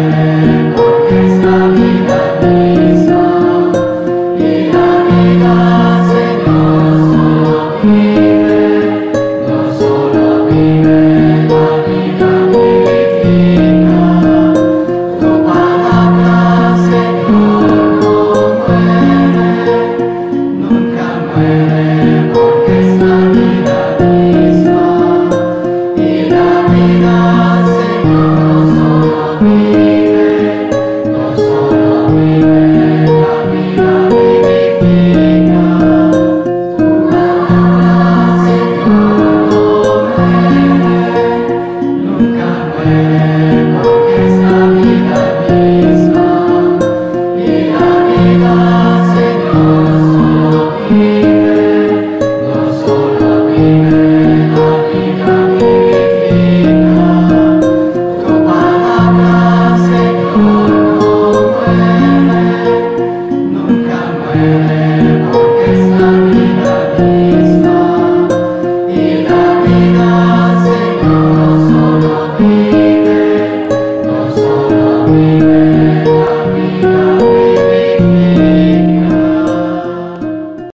Amen.